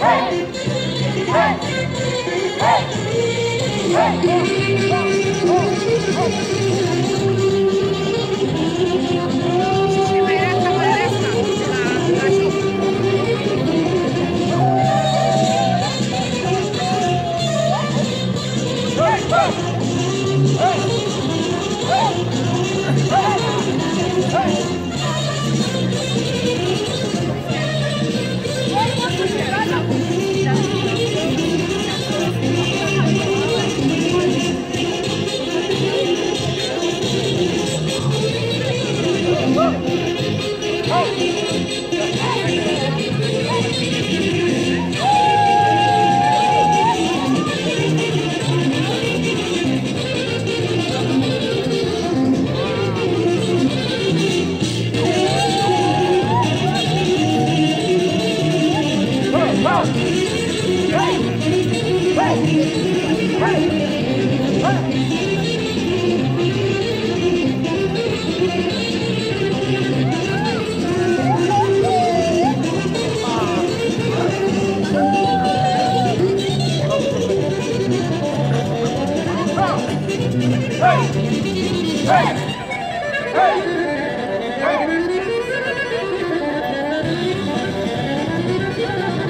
Hey! Oh! Hey!